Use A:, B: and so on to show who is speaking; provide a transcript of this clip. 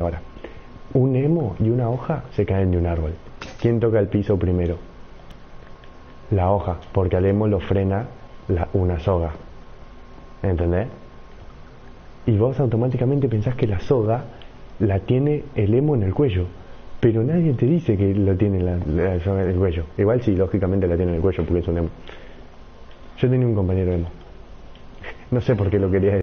A: Ahora, un emo y una hoja se caen de un árbol. ¿Quién toca el piso primero? La hoja, porque al emo lo frena una soga. ¿Entendés? Y vos automáticamente pensás que la soga la tiene el emo en el cuello. Pero nadie te dice que lo tiene la, soga en el cuello. Igual sí, lógicamente la tiene en el cuello porque es un emo. Yo tenía un compañero emo. No sé por qué lo quería decir.